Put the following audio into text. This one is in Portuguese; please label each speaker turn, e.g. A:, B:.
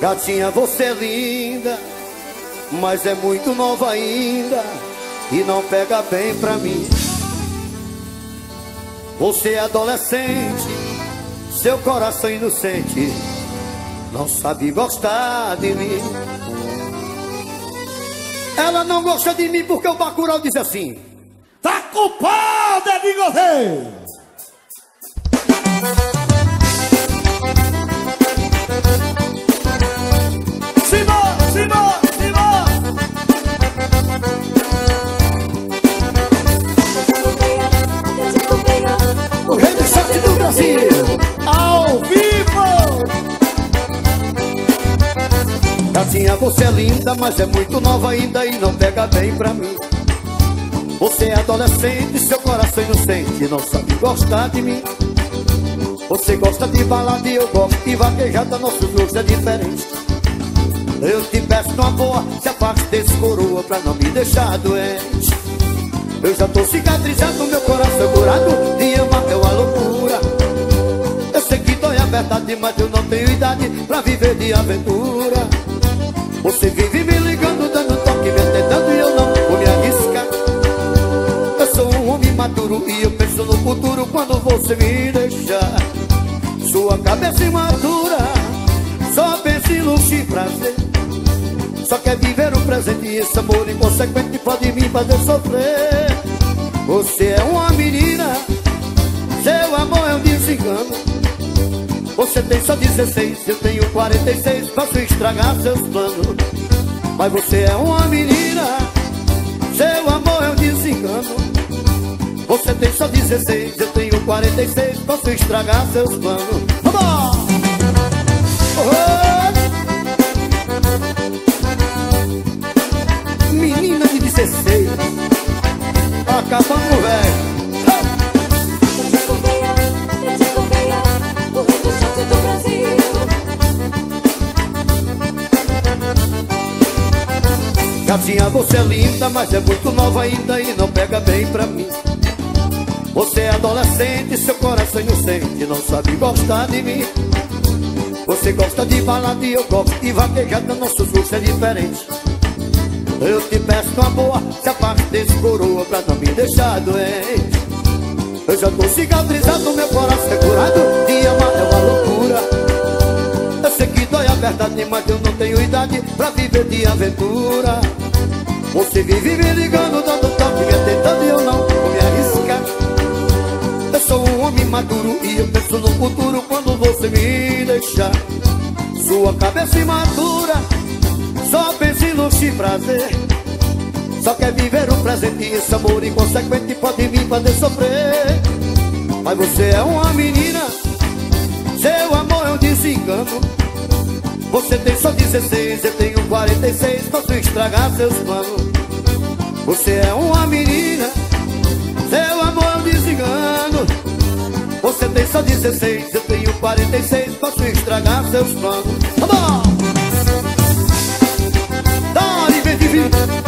A: Gatinha, você é linda, mas é muito nova ainda e não pega bem pra mim. Você é adolescente, seu coração inocente não sabe gostar de mim. Ela não gosta de mim porque o Bacurau diz assim:
B: Tá culpada de você!
A: Gatinha, você é linda, mas é muito nova ainda e não pega bem pra mim. Você é adolescente, seu coração inocente não sabe gostar de mim. Você gosta de balada e eu gosto de vaquejada, nossos gostos é diferente. Eu te peço numa boa, se afaste desse coroa pra não me deixar doente. Eu já tô cicatrizado, meu coração curado, de amar é uma loucura. Eu sei que dói a verdade, mas eu não tenho idade pra viver de aventura. Você vive me ligando, dando toque, me atendendo e eu não vou me arriscar. Eu sou um homem maduro e eu penso no futuro quando você me deixar. Sua cabeça imatura, só pensa em luxo e prazer. Só quer viver o presente e esse amor inconsequente pode me fazer sofrer. Você é uma menina, Você tem só 16, eu tenho 46, posso estragar seus planos. Mas você é uma menina, seu amor é um desengano. Você tem só 16, eu tenho 46, posso estragar seus planos. Vamos! Oh! Gatinha, você é linda, mas é muito nova ainda e não pega bem pra mim. Você é adolescente, seu coração inocente não sabe gostar de mim. Você gosta de balada e eu gosto de vaquejada, nossos gostos é diferente. Eu te peço uma boa, se afaste desse coroa pra não me deixar doente. Eu já tô cicatrizado, meu coração é curado, de amar é uma loucura. Eu sei que dói a verdade, mas eu não tenho idade pra viver de aventura. Você vive me ligando, dando toque, me atentando e eu não vou me arriscar. Eu sou um homem maduro e eu penso no futuro quando você me deixar. Sua cabeça imatura, só pensa em luxo e prazer. Só quer viver o presente e esse amor inconsequente pode me fazer sofrer. Mas você é uma menina, seu amor é um desengano. Você tem só 16, eu tenho 46, posso estragar seus planos. Você é uma menina, seu amor desengano. Você tem só 16, eu tenho 46, posso estragar seus planos. Vamos! Dá-lhe, vem, vem, Riquité!